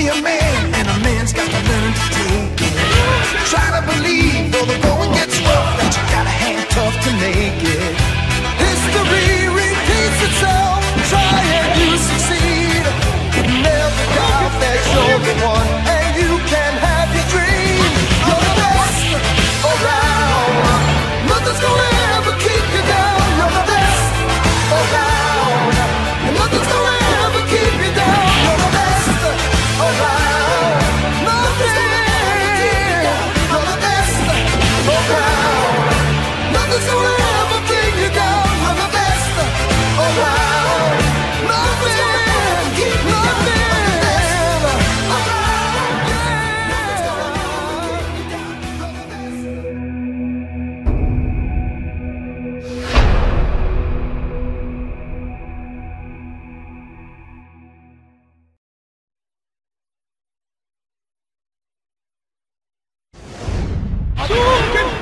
be a man, and a man's got to learn to take it. Try to believe, though the going gets rough, that you gotta hang tough to make it. Hadouken!